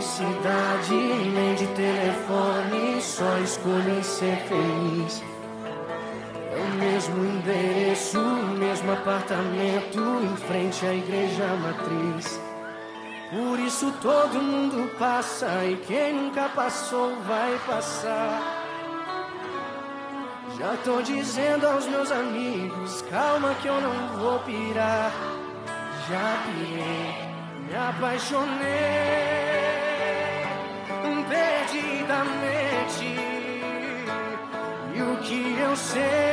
cidade, nem de telefone, só escolhi ser feliz. É o mesmo endereço, o mesmo apartamento, em frente à igreja matriz. Por isso todo mundo passa e quem nunca passou vai passar. Já tô dizendo aos meus amigos, calma que eu não vou pirar. Já pirei, me apaixonei seu